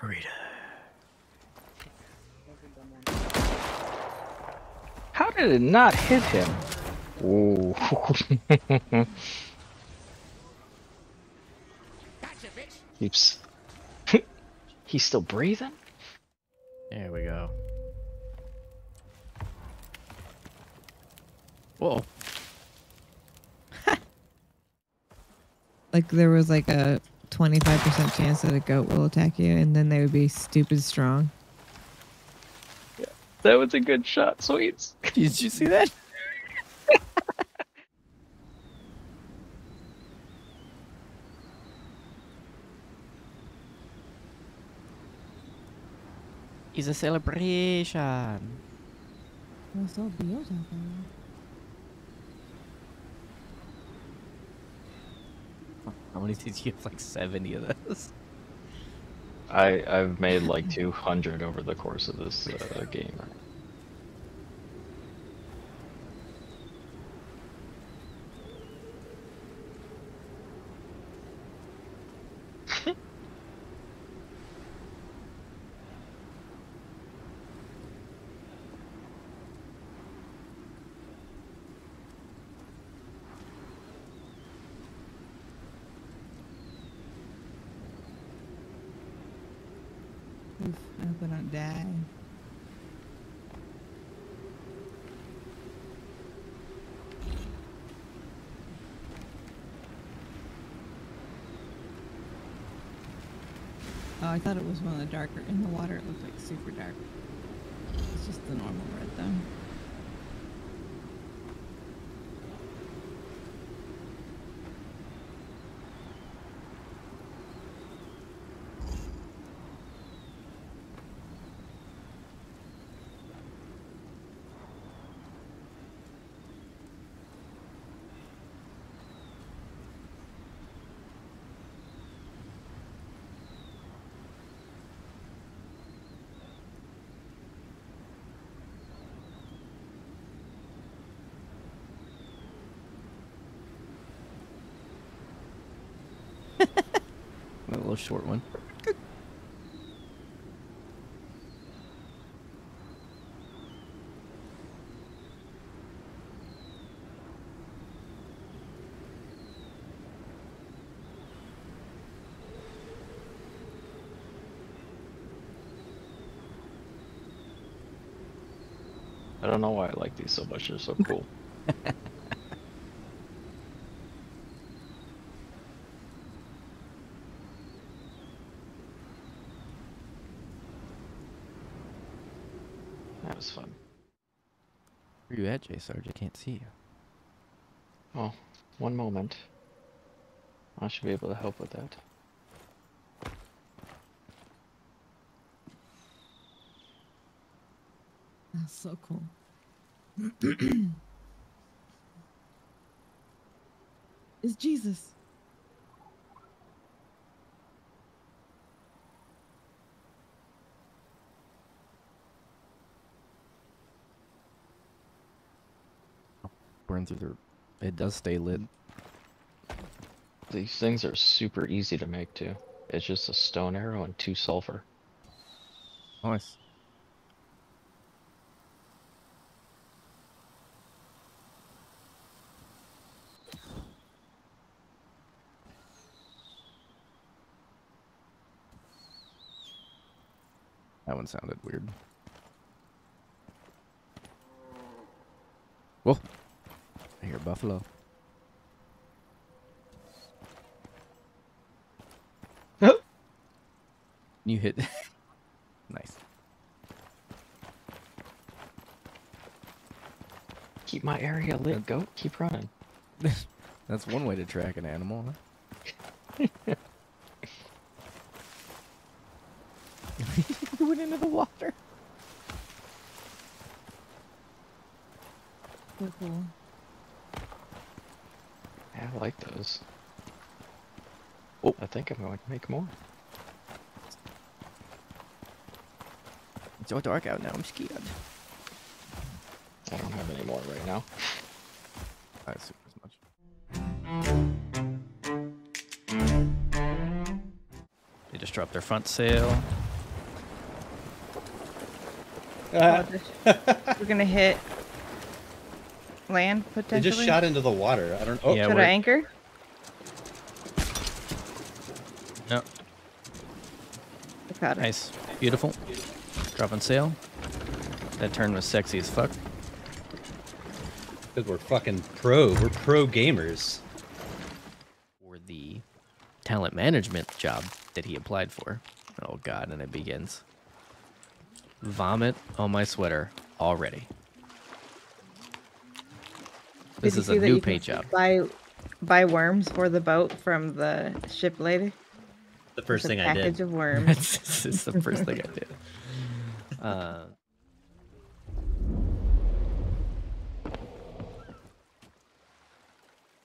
burrito. How did it not hit him? Ooh. Keeps. He's still breathing? There we go. Whoa. Like there was like a 25% chance that a goat will attack you, and then they would be stupid strong. Yeah, That was a good shot, Sweets. Did you see that? It's a celebration. How many did you have? Like 70 of those? I I've made like 200 over the course of this uh, game. I hope I don't die. Oh, I thought it was one of the darker. In the water, it looked like super dark. It's just the normal red, though. A little short one. I don't know why I like these so much. They're so cool. that was fun. Where you at, J Sarge? I can't see you. Oh, one moment. I should be able to help with that. That's so cool. it's Jesus. Burn through their. It does stay lit. These things are super easy to make too. It's just a stone arrow and two sulfur. Nice. That one sounded weird. Whoa. I hear buffalo. You hit. nice. Keep my area lit, goat. Keep running. That's one way to track an animal, huh? you went into the water. So cool. Yeah, I like those. Oh, I think I'm going to make more. It's so dark out now. I'm scared. I don't have any more right now. I assume as much. They just dropped their front sail. Uh, We're gonna hit land potentially. they potentially. just shot into the water. I don't. Oh, Yeah, Should we're- I anchor? I it. Nice. Beautiful. Dropping sail. That turn was sexy as fuck. because we're fucking pro. We're pro gamers. For the talent management job that he applied for. Oh god, and it begins. Vomit on my sweater already. This is a new you pay job. Buy, buy worms for the boat from the ship lady. The first thing I package did. of worms. this is the first thing I did. Uh,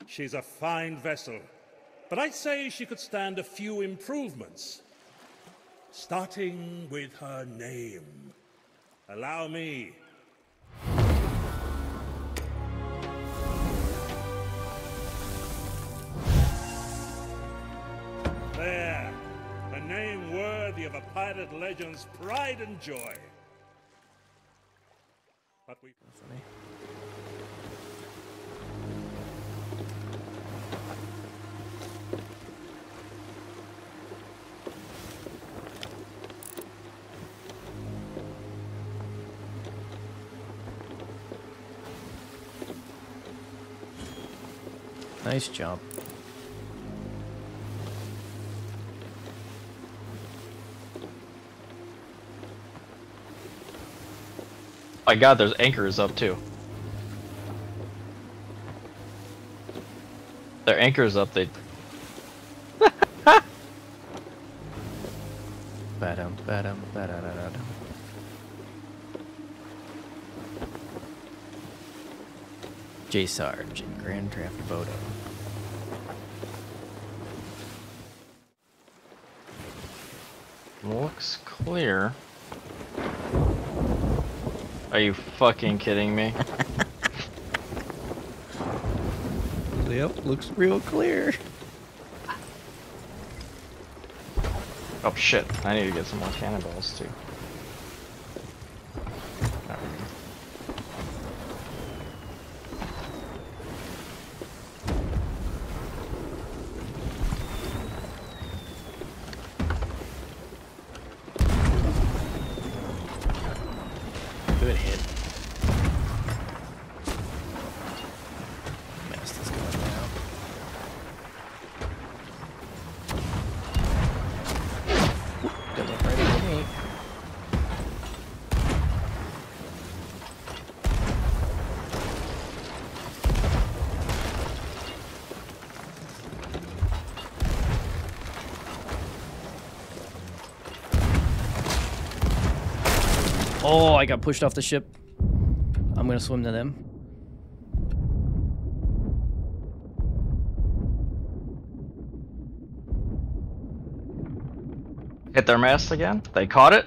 She's a fine vessel, but I'd say she could stand a few improvements. Starting with her name. Allow me. There. Name worthy of a pirate legend's pride and joy. But we. nice job. Oh my god, there's anchors up too. Their anchors up, they Badum, badum, badadadadum. J Sarge and Grand Draft Photo. looks clear. Are you fucking kidding me? Yep, looks real clear. Oh shit, I need to get some more cannonballs too. I got pushed off the ship. I'm gonna swim to them. Hit their mast again? They caught it?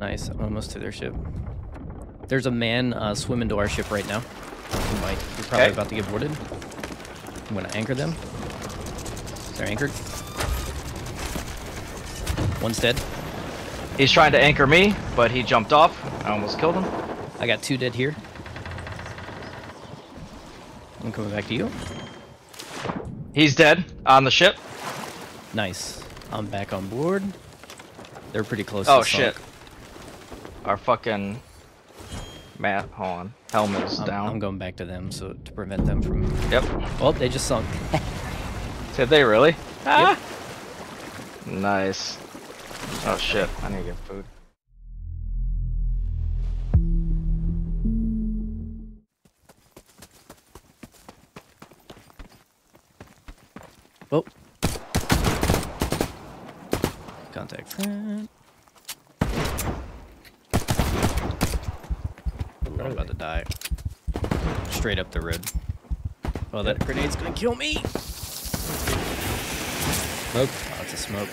Nice, almost to their ship. There's a man uh, swimming to our ship right now. He might be probably Okay. about to get boarded. I'm gonna anchor them. They're anchored. One's dead. He's trying to anchor me, but he jumped off. I almost killed him. I got two dead here. I'm coming back to you. He's dead on the ship. Nice. I'm back on board. They're pretty close. Oh to shit. sunk. Our fucking Matt, hold on. Helmet is I'm, down. I'm going back to them so to prevent them from. Yep. Oh, they just sunk. Did they really? Ah! Nice. Oh shit, I need to get food. Oh. Contact friend. I'm about to die. Straight up the road. Oh, that grenade's gonna kill me! Nope. Oh, it's a smoke.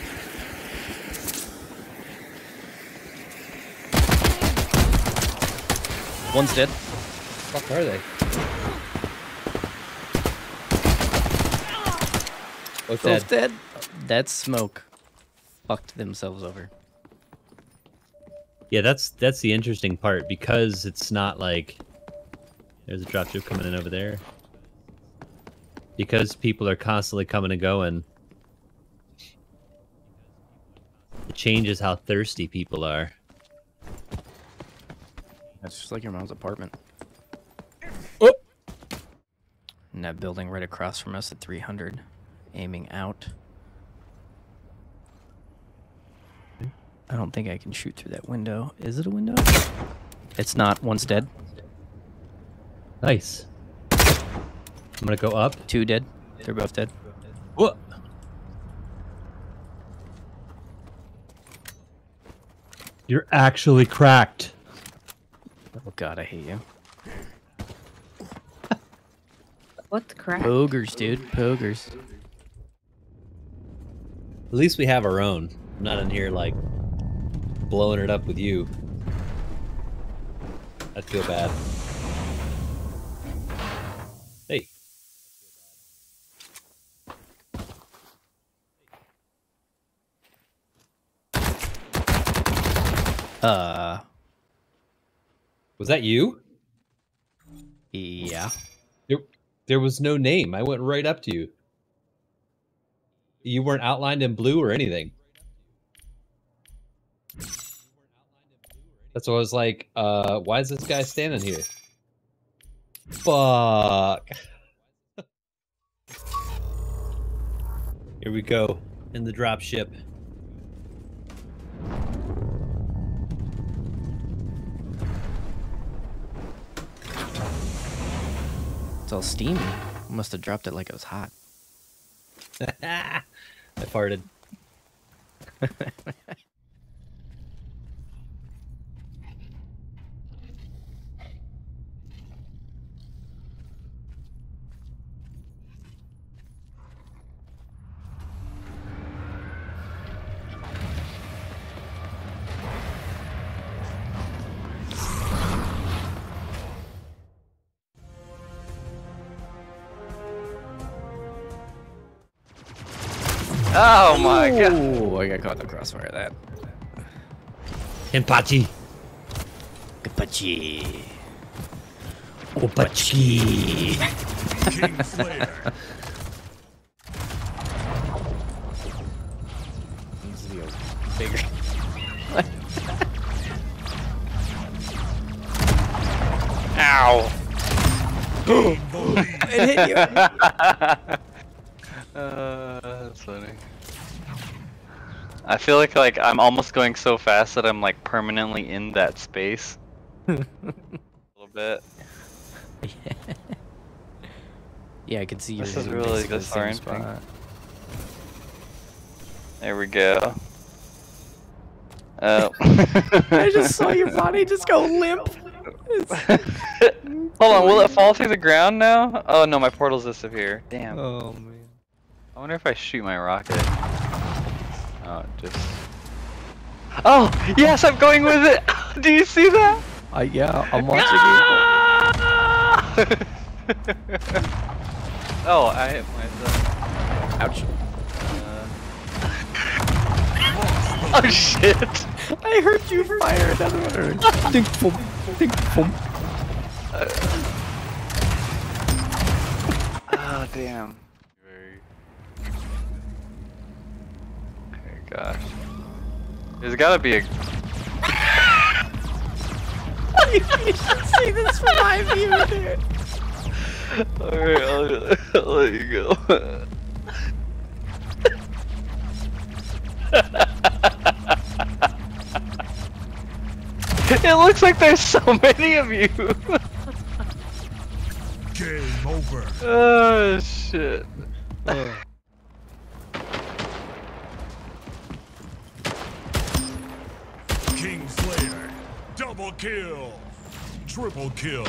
One's dead. Fuck are they? Both Both dead. dead. That smoke fucked themselves over. Yeah, that's that's the interesting part because it's not like there's a dropship coming in over there. Because people are constantly coming and going, it changes how thirsty people are. That's just like your mom's apartment. Oh! And that building right across from us at 300, aiming out. I don't think I can shoot through that window. Is it a window? It's not. One's dead. Nice. I'm gonna go up. Two dead. They're both dead. What? You're actually cracked. Oh god, I hate you. What the crap? Pogers, dude. Pogers. At least we have our own. I'm not in here like blowing it up with you. I feel bad. Hey. Uh, Was that you? yeah. There, there was no name. I went right up to you. You weren't outlined in blue or anything. That's why I was like, uh, why is this guy standing here? Fuck. Here we go. In the drop It's all steamy. Must have dropped it like it was hot. I farted. Oh my god. Oh, I got caught in the crossfire of that. Himpachi. Kapachi. Opachi. King Slayer. Needs to be a bigger. Ow. Gain. It hit you. Uh, I feel like like I'm almost going so fast that I'm like permanently in that space. a little bit. yeah, yeah, I can see you. This is in really basically the same spot. There we go. Oh. I just saw your body just go limp. Hold on, will it fall through the ground now? Oh no, my portals disappear. Damn. Oh man. I wonder if I shoot my rocket. Oh, just. Oh yes, I'm going with it. Do you see that? Uh, yeah, I'm watching you. oh, I hit myself. Ouch. Uh... oh shit! I heard you fire another one. Dink boom. Dink boom. Oh damn. Okay, gosh. There's gotta be a. you should see this from my view, dude. Alright, I'll, I'll let you go. it looks like there's so many of you. Game over. oh shit. King Slayer. Double kill. Triple kill.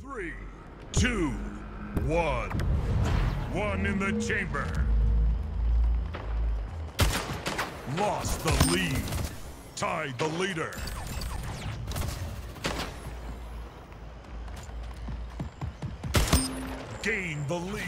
Three, two, one. One in the chamber. Lost the lead. Tied the leader. Gain the lead.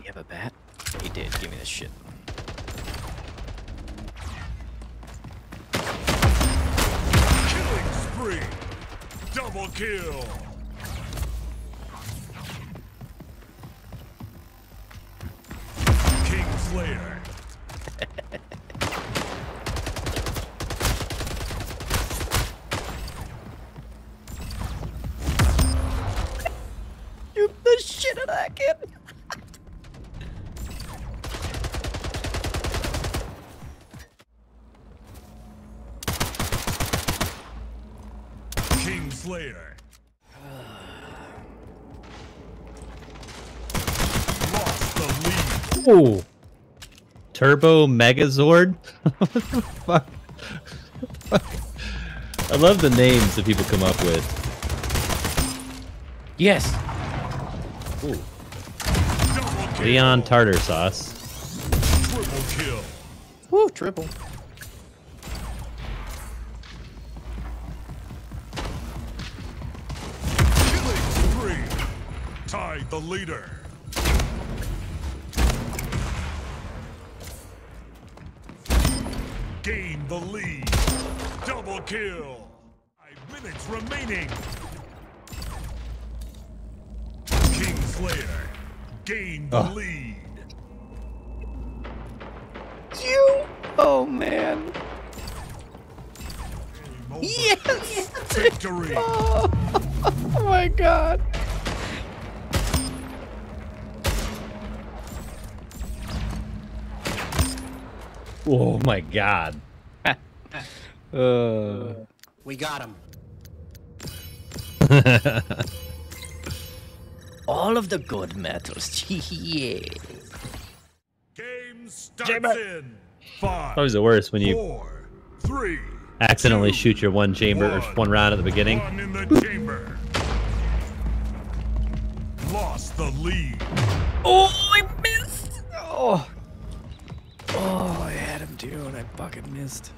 You have a bat? He did. Give me this shit. Killing spree. Double kill. King Slayer. Shoot the shit out of that kid. King Slayer. Lost the lead. Ooh. Turbo Megazord? what the fuck? I love the names that people come up with. Yes. Double kill. Leon Tartar Sauce. Triple kill. Woo, triple. Killing spree. Tied the leader. Gain the lead. Double kill. Five minutes remaining. King Slayer. Gain the Ugh. lead. You. Oh man. Yes. Victory. Oh, oh my god. Oh my god. Uh. We got him. All of the good metals. yeah. Game starts in. Five. Always the worst when you Four. Three. accidentally two, shoot your one chamber or one. one round at the beginning. One in the chamber. Lost the lead. Oh, I missed. Oh. Oh, I had him too, and I fucking missed.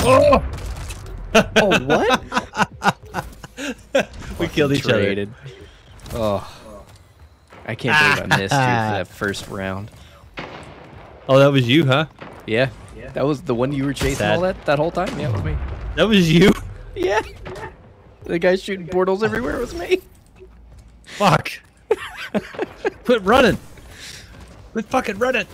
oh, oh, what? We killed each other. Oh. I can't believe I missed you for that first round. Oh, that was you, huh? Yeah. yeah. That was the one you were chasing Sad. all that that whole time? Yeah, it was me. That was you? Yeah. The guy shooting portals everywhere was me. Fuck. Quit running. Quit fucking running.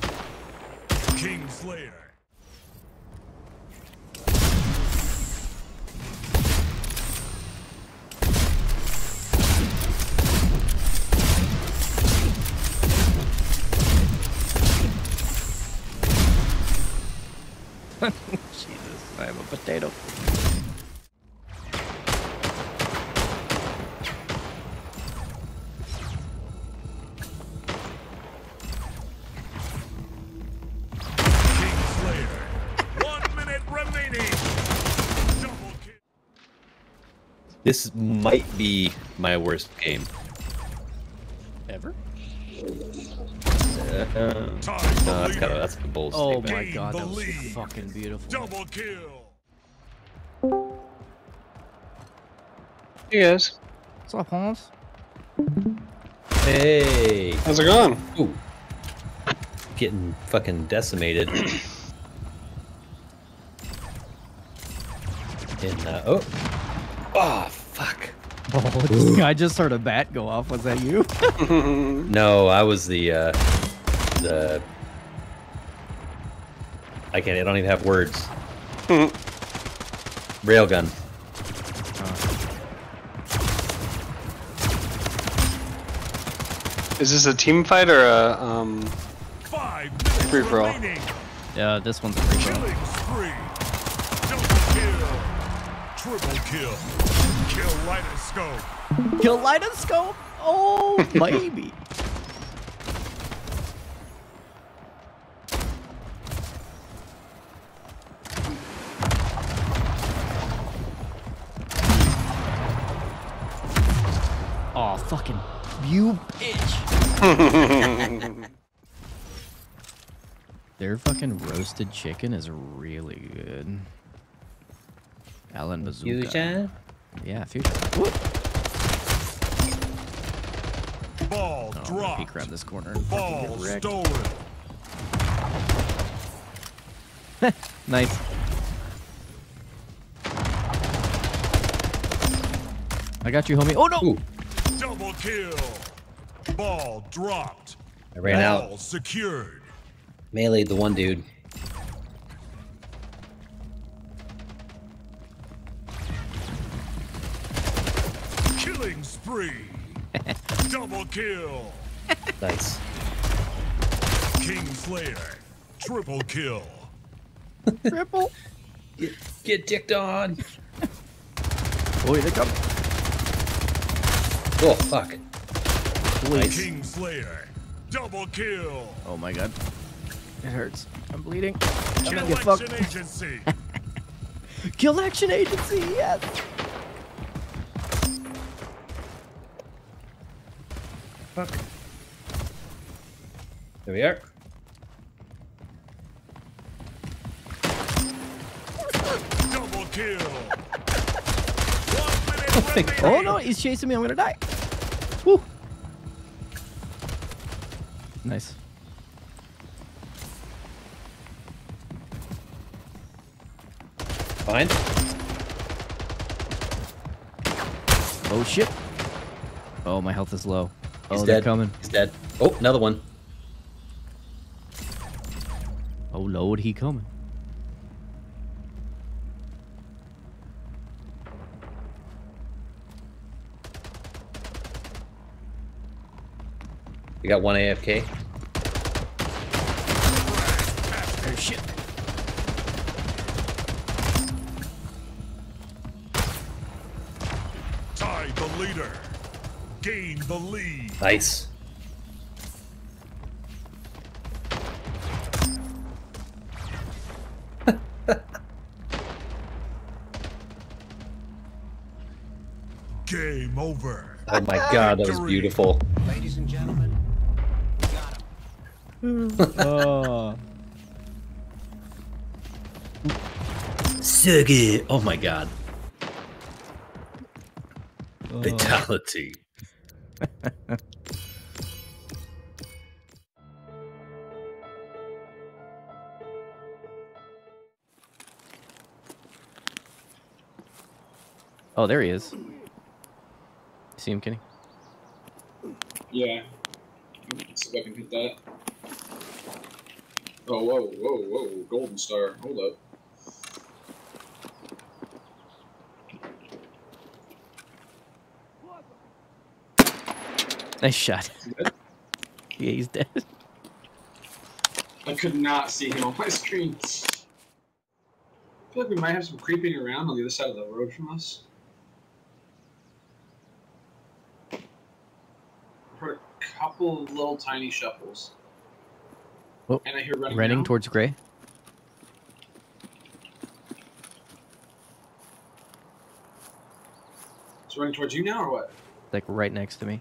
This might be my worst game. Ever? Uh, Tied no, that's kind of that's a bold Oh statement. my god, the that was fucking beautiful. Double kill. Hey guys, What's up, Holmes? Hey, how's it going? Ooh. getting fucking decimated. In uh, oh, oh fuck. Oh, I just heard a bat go off. Was that you? No, I was the uh, the. I can't. I don't even have words. Railgun. Is this a team fight or a um? Five Free for all. remaining. Uh, this one's pretty cool. Killing spree. Double kill. Triple kill. Kill Kaleidoscope. Oh, baby. Oh, fucking you bitch. Their fucking roasted chicken is really good. Alan Bazooka. Fusion? Yeah, fusion. Whoop. Ball Oh, dropped. peek around this corner and fucking Ball get stolen. Nice. I got you, homie. Oh no! Ooh, Double kill. Ball dropped. I ran out. Ball secured. Meleeed the one dude. Double kill. Nice. King Slayer. Triple kill. Triple. Get get dicked on. Oh, they come. Oh, fuck. Nice. King Slayer. Double kill. Oh my god. It hurts. I'm bleeding. Kill gonna get fucked. Action Agency. Kill Action Agency, yes! Fuck. There we are. Double kill. One minute. Oh no, he's chasing me. I'm gonna die. Woo. Nice. Fine. Oh shit. Oh, my health is low. He's oh, they're dead. coming. He's dead. Oh, another one. Oh lord, he coming. We got one AFK. Oh shit. Tied the leader. Gain the lead. Nice. Game over. Oh my god, that was beautiful. Ladies and gentlemen, we got him. Oh. Suck it. Oh my god. Oh. Fatality. Oh, there he is. You see him, Kenny? Yeah. Let's see if I can hit that. Oh, whoa, whoa, whoa. Golden star. Hold up. Nice shot. Yeah, he's dead. I could not see him on my screen. I feel like we might have some creeping around on the other side of the road from us. I've heard a couple of little tiny shuffles. Oh, and I hear running. Running towards Gray. It's running towards you now, or what? Like right next to me.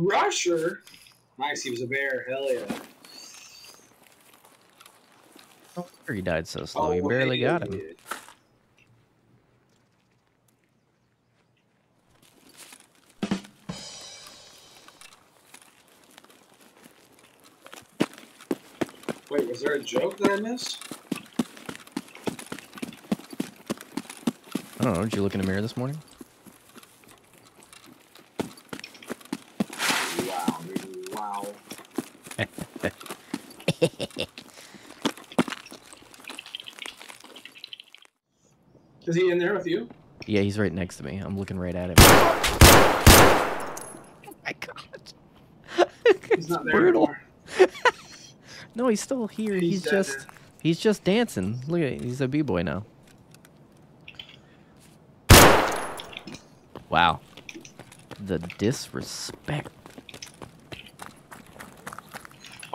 Rusher. Nice, he was a bear. Hell yeah. Oh, He died so slow. Oh, you barely got him. idiot. Wait, was there a joke that I missed? I don't know. Did you look in the mirror this morning? Wow, dude, wow. Is he in there with you? Yeah, he's right next to me. I'm looking right at him. oh my god. He's not there brutal. No, he's still here. He's, He's just now. he's just dancing. Look at he's a b-boy now. Wow. The disrespect.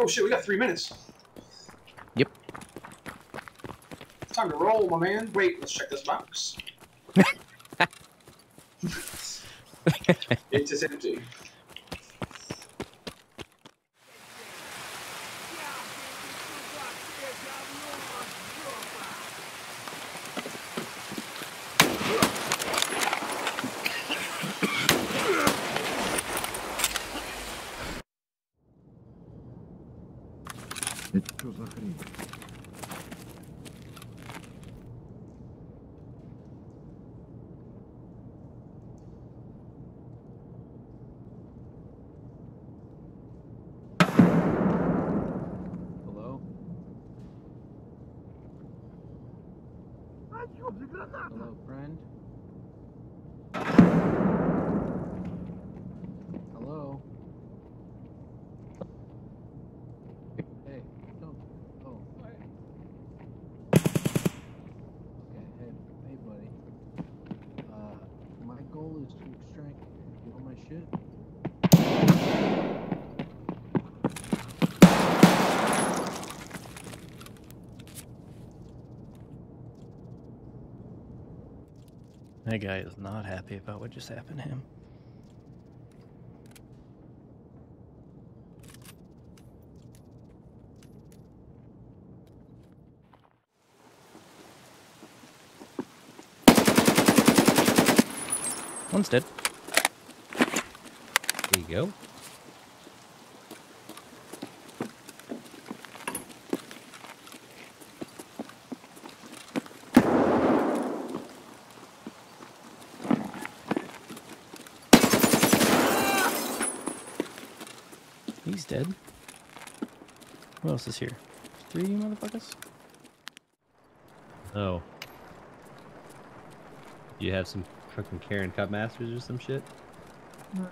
Oh shit, we got three minutes. Yep. Time to roll, my man. Wait, let's check this box. it is empty. Hello? Hello, friend? Hello? Hey, don't. Oh. Okay, hey, hey, buddy. Uh, my goal is to extract all my shit. That guy is not happy about what just happened to him. One's dead. There you go. He's dead. Who else is here? Three motherfuckers? Oh. You have some fucking Karen Cup Masters or some shit? Hmm.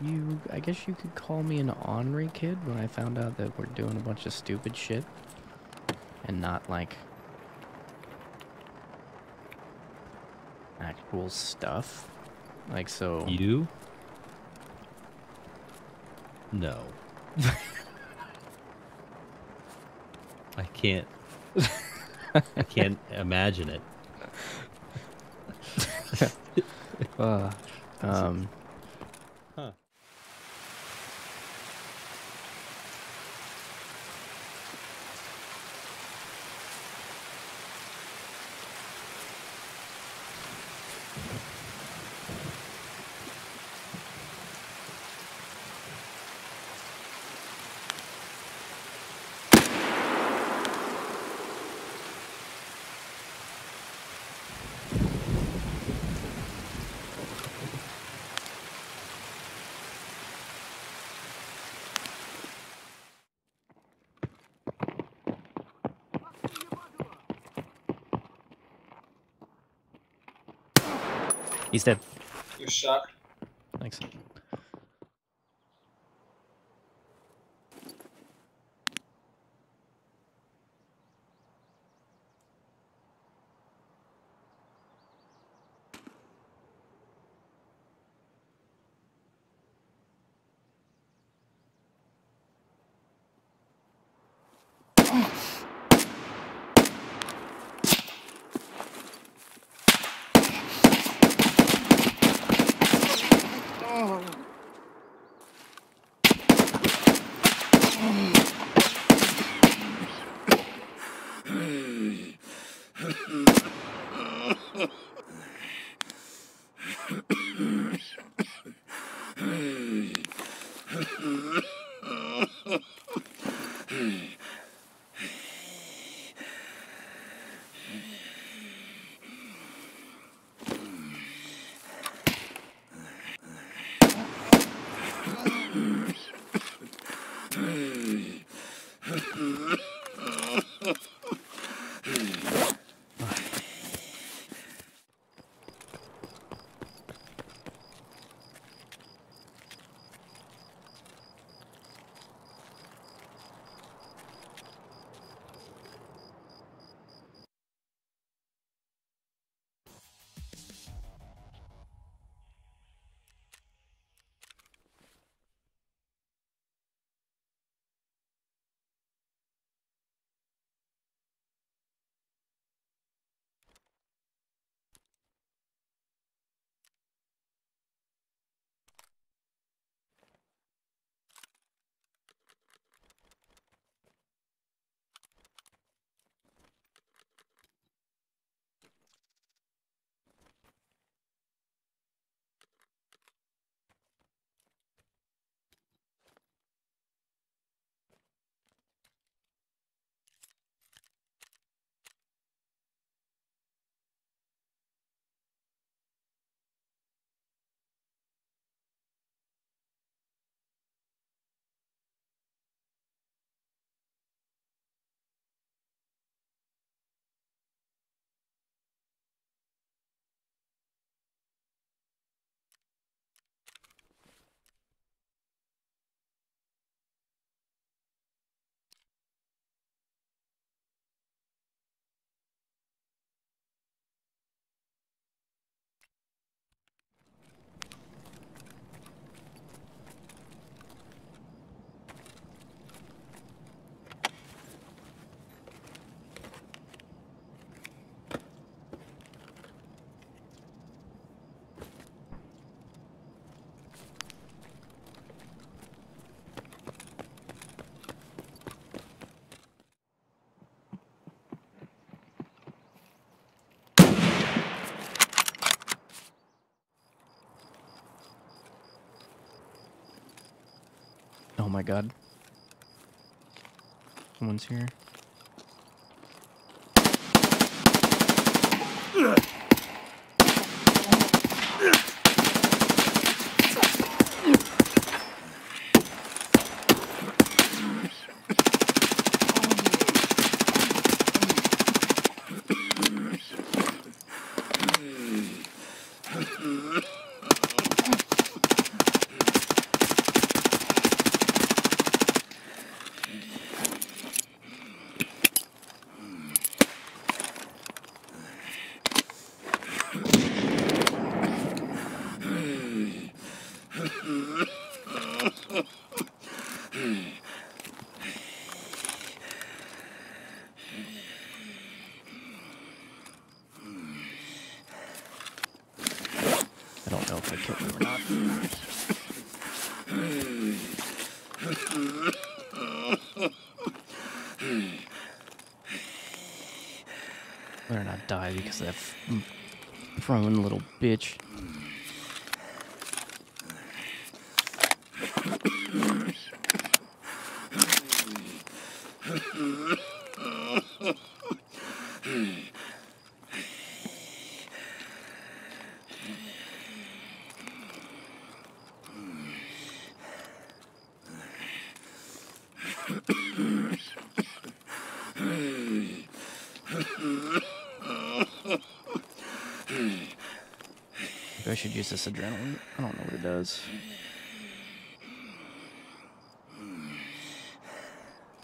You, I guess you could call me an ornery kid when I found out that we're doing a bunch of stupid shit. And not like actual stuff. Like so You? No. I can't. I can't imagine it. uh, um Huh. He's dead. Good shot. Thanks. Oh my god. Someone's here. I don't know if I killed him or not. Better not die because of that prone little bitch. This adrenaline. I don't know what it does.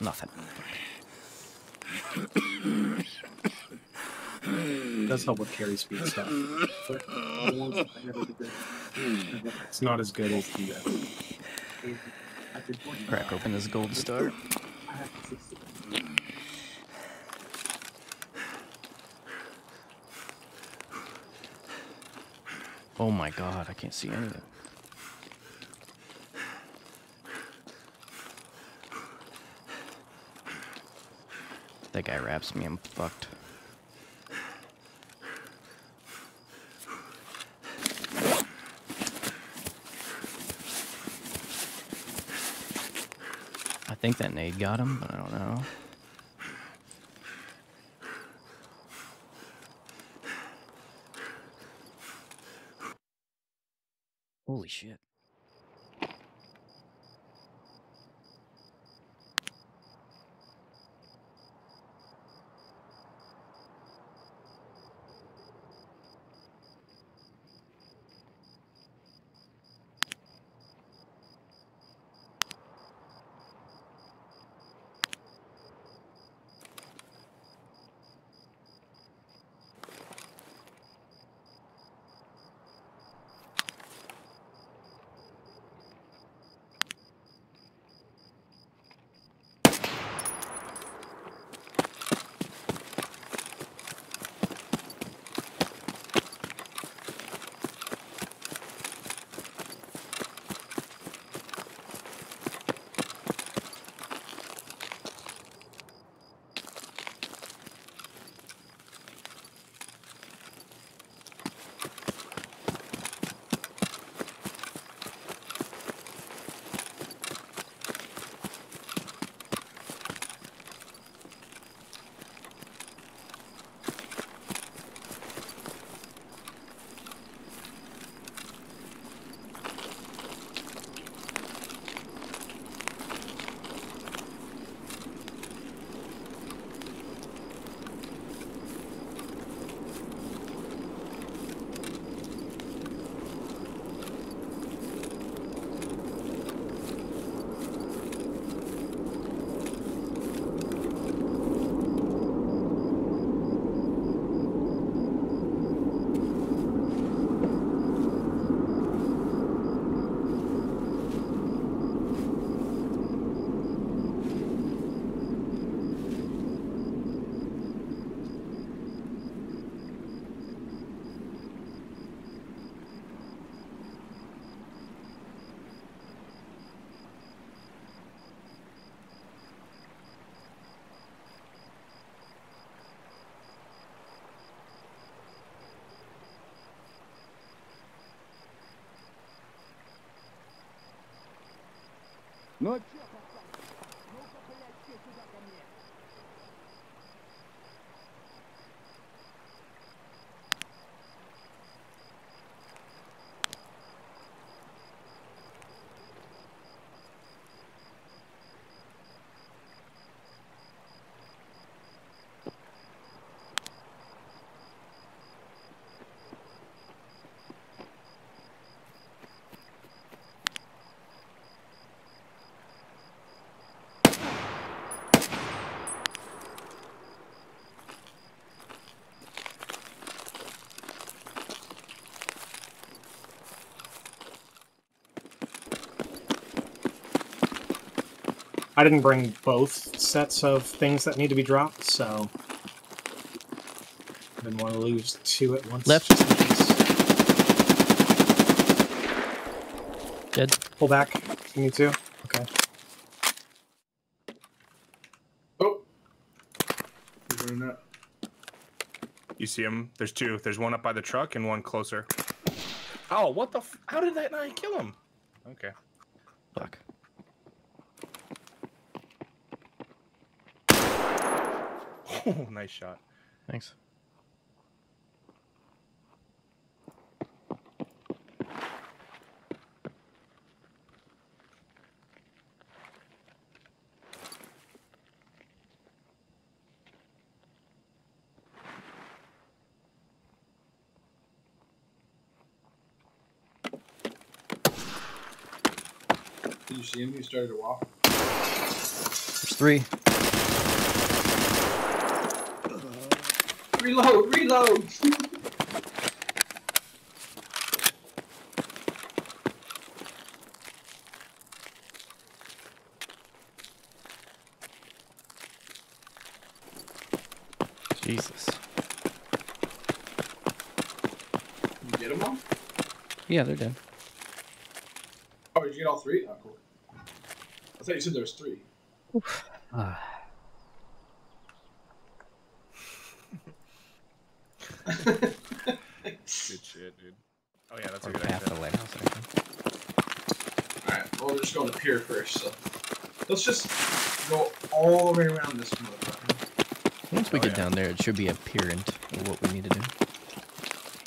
Nothing. does help with carry speed stuff. But it's not as good as the. Uh, Crack open this gold star. Oh my god, I can't see anything. That guy wraps me, I'm fucked. I think that nade got him, but I don't know. Look. I didn't bring both sets of things that need to be dropped, so I didn't want to lose two at once. Left. just in case. Dead. Pull back. You need to. Okay. Oh. He's running up. You see him? There's two. There's one up by the truck and one closer. Oh, what the? F- How did that not kill him? Okay. Fuck. Oh, nice shot. Thanks. Did you see him? He started to walk. There's three. Reload! Reload! Jesus. you get them all? Yeah, they're dead. Oh, did you get all three? Oh, cool. I thought you said there was three. Ah. Good shit, dude. Oh yeah, that's a Or good half idea. the lighthouse, I think. Alright, well, we're just going to pier first, so. Let's just go all the way around this motherfucker. Once we oh, get down there, it should be apparent of what we need to do.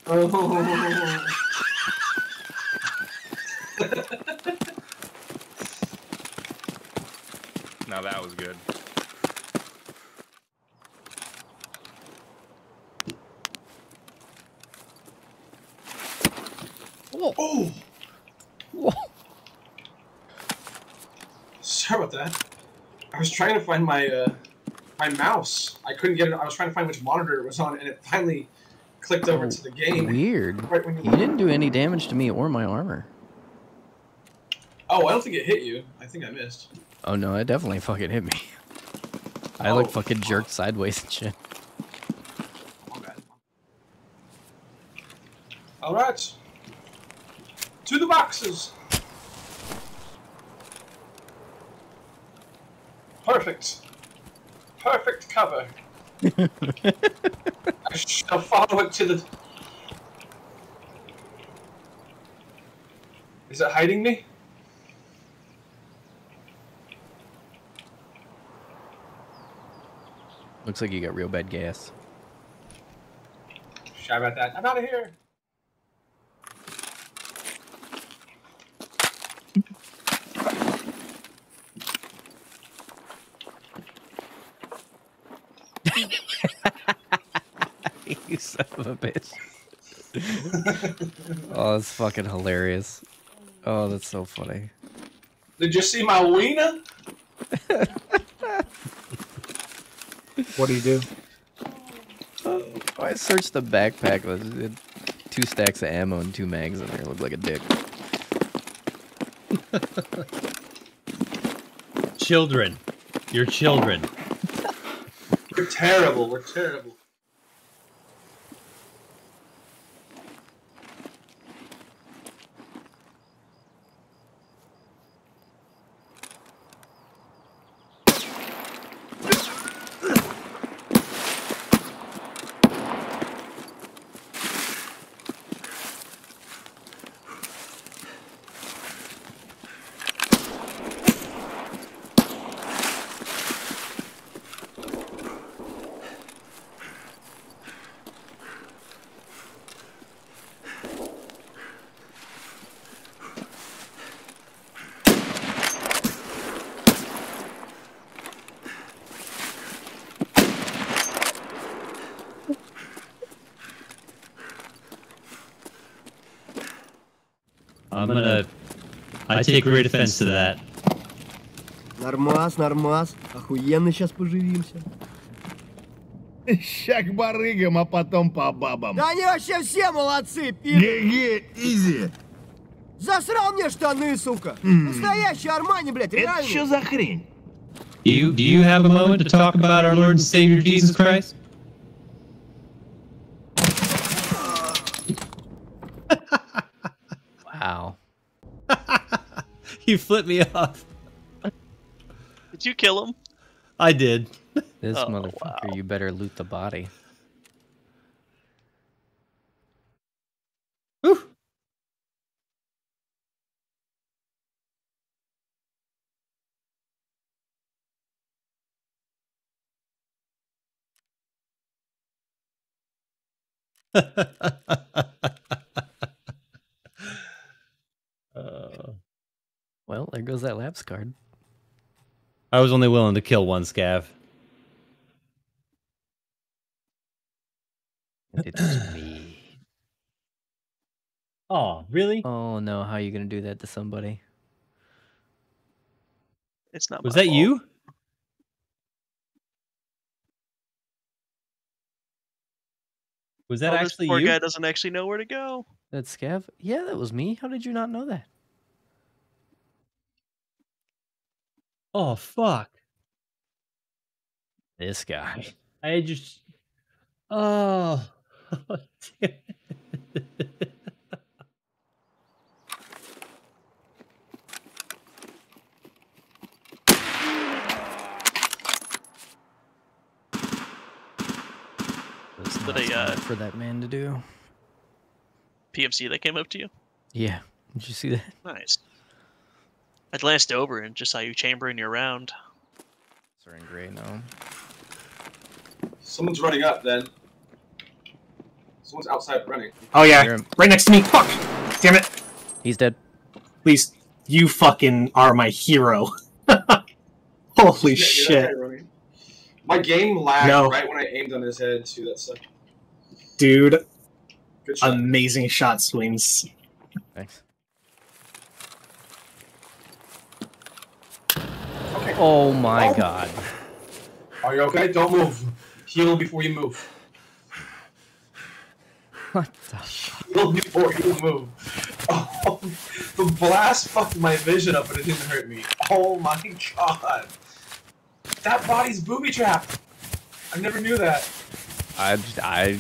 Oh. Now that was good. Oh. Sorry about that. I was trying to find my uh, my mouse. I couldn't get it. I was trying to find which monitor it was on, and it finally clicked over to the game. Weird. Right you- You didn't do any damage to me or my armor. Oh, I don't think it hit you. I think I missed. Oh no, it definitely fucking hit me. I Oh. like fucking jerked sideways and shit. All right. To the boxes. Perfect. Perfect cover. I shall follow it to the. Is it hiding me? Looks like you got real bad gas. Shy about that. I'm out of here. you son of a bitch. oh, that's fucking hilarious. Oh, that's so funny. Did you see my wiener? What do you do? Oh, I searched the backpack. It had two stacks of ammo and two mags in there. Looked like a dick. Children. Your children. We're terrible. We're terrible. I'm gonna. I take great offense to that. Нормас, нормас. Охуенно сейчас поживимся. Ща к барыгам, а потом по бабам. Да они вообще все молодцы, пи... Ге-ге, изи. Засрал мне штаны, сука. М. Настоящий Армани, блядь, Это реально. что за хрень? Do you do you have a moment to talk about our Lord and Savior Jesus Christ? You flipped me off. Did you kill him? I did. This Oh, motherfucker, you better loot the body. Uh, Well, there goes that Labs card. I was only willing to kill one scav. It's me. Oh, really? Oh no, how are you gonna do that to somebody? It's not. Was my that fault. you? Was that Oh, actually this poor you? guy doesn't actually know where to go. That scav? Yeah, that was me. How did you not know that? Oh fuck! This guy. I just. Oh. damn it. That's Did not they, uh, for that man to do. PMC that came up to you. Yeah. Did you see that? Nice. I glanced over and just saw you chambering your round. Are in gray now. Someone's running up then. Someone's outside running. Oh yeah, right next to me. Fuck! Damn it! He's dead. Please, you fucking are my hero. Holy Yeah, yeah, shit, that guy running. My game lagged No. right when I aimed on his head too. That sucked. Uh, dude! Good shot. Amazing shot swings. Thanks. Oh my Oh. god. Are you okay? Don't move. Heal before you move. What the Heal before you move. Oh, the blast fucked my vision up, but it didn't hurt me. Oh my god. That body's booby trapped. I never knew that. I I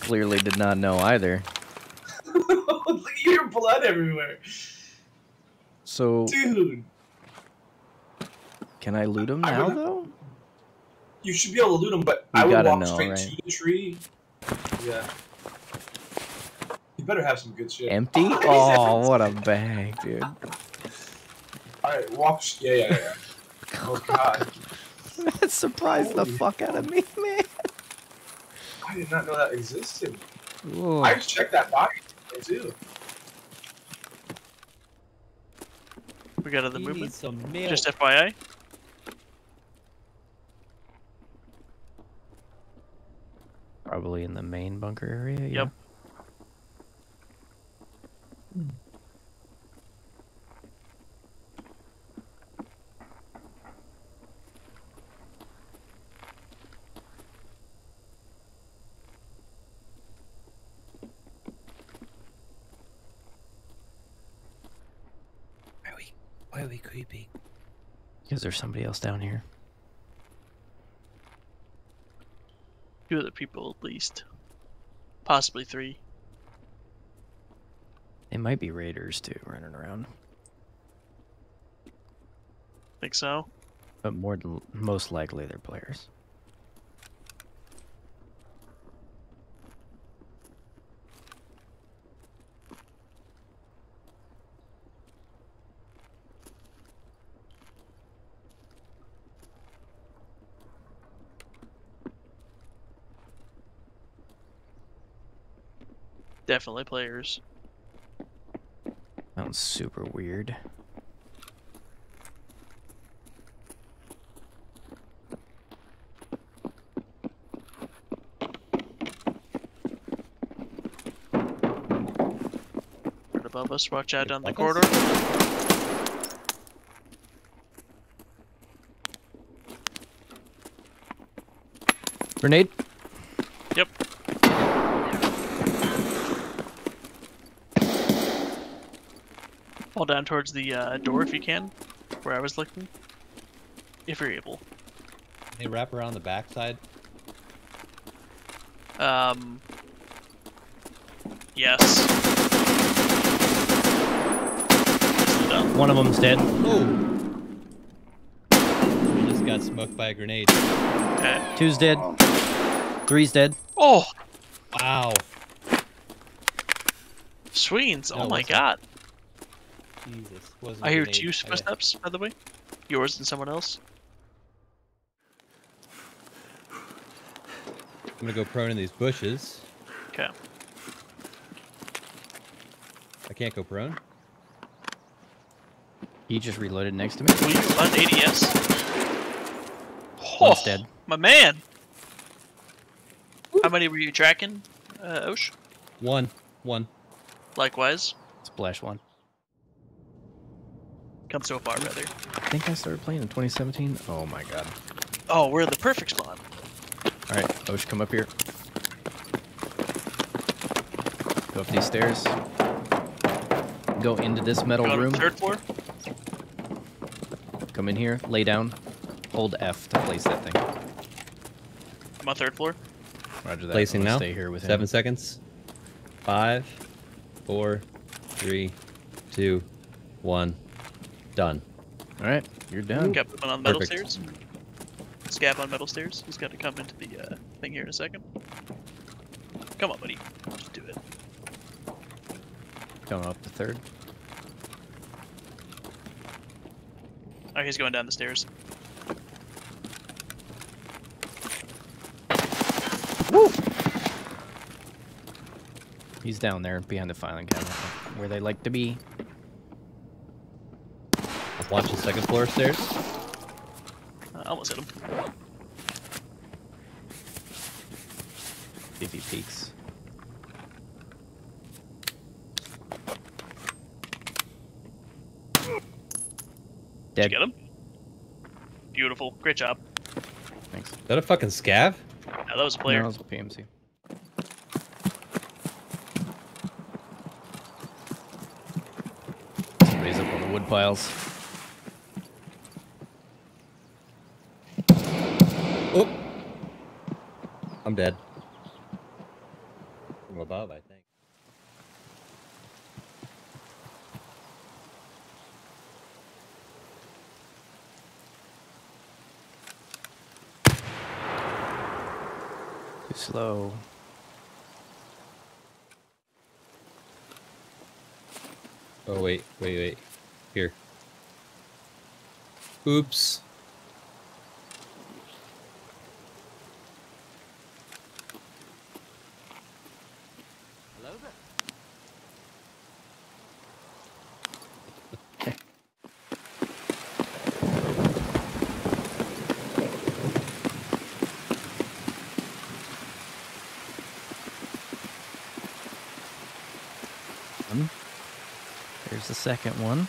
clearly did not know either. Look at your blood everywhere. So Dude, can I loot him I now would- though? you should be able to loot him, but You I would gotta walk know, straight right? to the tree. Yeah. You better have some good shit. Empty? Oh, what a bag, dude. Alright, walk. Yeah, yeah, yeah. Oh god. That surprised the Holy fuck out of me, man. I did not know that existed. Whoa. I checked that body too. We got other He movement. needs. Just FYI. Probably in the main bunker area. Yeah. Yep. Why are we, why are we creeping? Because there's somebody else down here. Two other people at least. Possibly three. It might be raiders too, running around. Think so? But more than most likely they're players. Definitely players. Sounds super weird. Right above us. Watch out down the corridor. Grenade? Yep. Fall down towards the uh, door if you can, where I was looking. If you're able. They wrap around the backside. Um. Yes. One of them's dead. Oh! We just got smoked by a grenade. Okay. Two's dead. Three's dead. Oh, Wow. Sweens! No, Oh my wasn't. god! Jesus. Wasn't a I hear two I- footsteps, by the way. Yours and someone else. I'm gonna go prone in these bushes. Okay. I can't go prone. He just reloaded next to me. Will you run ADS? One's Oh, dead. My man! How many were you tracking, uh, Osh? One. One. Likewise. Splash one. Come so far, rather. I think I started playing in 2017. Oh my god. Oh, we're in the perfect spot. Alright, Osh, come up here. Go up these stairs. Go into this metal Go room. the third floor. Come in here, lay down. Hold F to place that thing. I'm on third floor. Roger that. Placing now. Stay here with Seven him. seconds. Five, four, three, two, one. Done. Alright, you're done. Got someone on metal stairs. Scav on metal stairs. He's got to come into the uh, thing here in a second. Come on, buddy. Just do it. Going up the third. Oh, he's going down the stairs. Woo! He's down there behind the filing cabinet, where they like to be. Watch the second floor stairs. Uh, I almost hit him. If he peeks. Did Dead. you get him? Beautiful. Great job. Thanks. Is that a fucking scav? No, that was a player. No, it was a PMC. Somebody's up on the wood piles. I'm dead. From above, I think. Too slow. Oh wait, wait, wait. Here. Oops. Second one.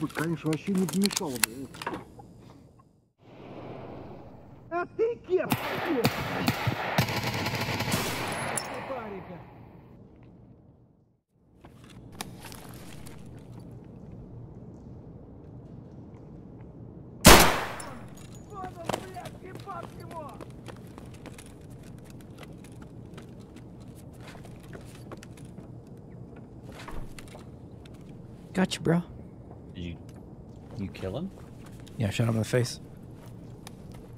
Бы, конечно, вообще не помешало бы. А ты кем? Gotcha, bro. Did you you kill him? Yeah, shot him in the face.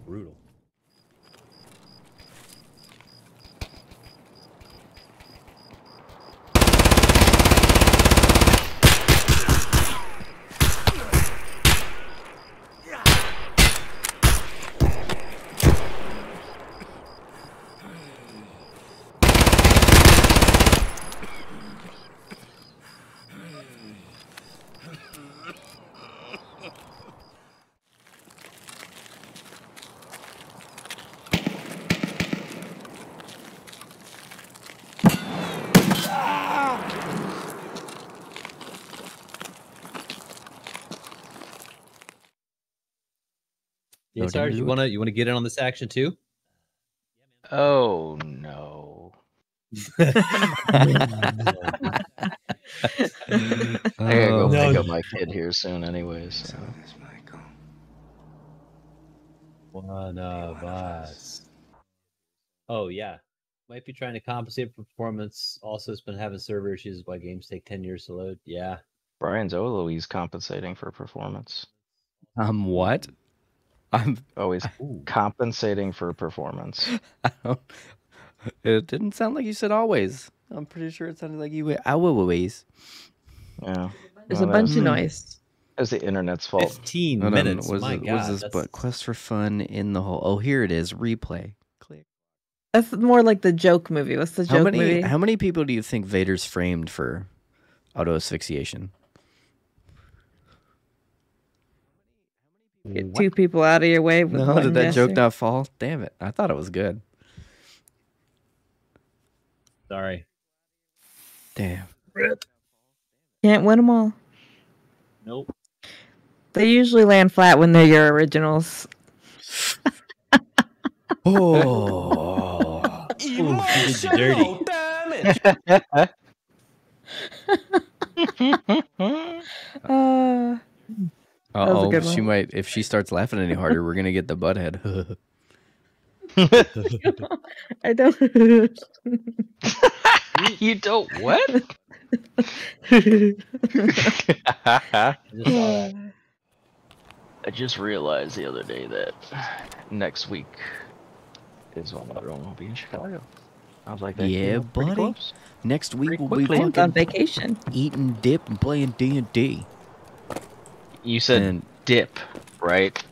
Brutal. Yeah, Loading Sarge, you wanna you wanna get in on this action too? Oh no. I gotta go Oh, pick no. up my kid here soon, anyways. So. One of us. Oh yeah. Might be trying to compensate for performance. Also, it's been having server issues. Why games take ten years to load? Yeah. Brian's always compensating for performance. Um, what? I'm always compensating for performance. It didn't sound like you said always. I'm pretty sure it sounded like you went always. Yeah. There's Well, a bunch of noise. It was the internet's fault. Fifteen Hold on, minutes. Was, My it- God, was this that's- but quest for fun in the hole? Oh, here it is. Replay. Click. That's more like the joke movie. What's the How joke many? movie? How many people do you think Vader's framed for auto asphyxiation? Get two people out of your way with No, one did that joke not fall? Damn it! I thought it was good. Sorry. Damn. Can't win them all. Nope. They usually land flat when they're your originals. Oh. Ooh, she dirty. Uh, Uh was a oh, she one. might. If she starts laughing any harder, we're gonna get the butt head. I don't. you don't what? Uh, I just realized the other day that next week is when everyone will be in Chicago. I was like, that yeah, came buddy. close. Next week we'll quickly. be on vacation. eating dip and playing D and D. You said And- dip, right?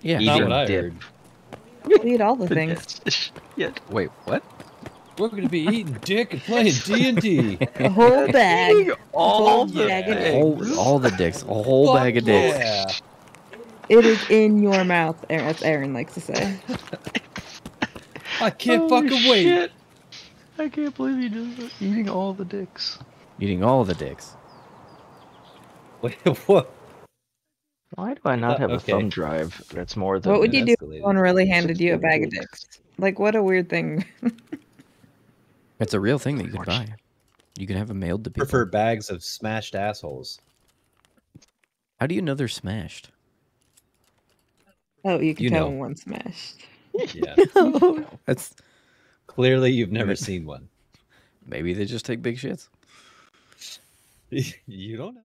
Yeah, Not Eating what I dip. heard. We eat all the things. yeah. Wait, what? We're gonna be eating dick and playing D and D. A whole bag. all whole the bag of eggs. all, all the dicks, a whole bag of dicks. Yeah. It is in your mouth, as Aaron likes to say. I can't Holy fucking wait. shit. I can't believe you just eating all the dicks. Eating all the dicks. Wait, what? Why do I not Uh, have a thumb drive that's more than What would you do if escalated. someone really handed you a bag of dicks? Like, what a weird thing. It's a real thing that you can buy. You can have them mailed to people. Prefer bags of smashed assholes. How do you know they're smashed? Oh, you can You tell know. when one's smashed. Yeah. That's Clearly, you've never seen one. maybe they just take big shits. you don't know.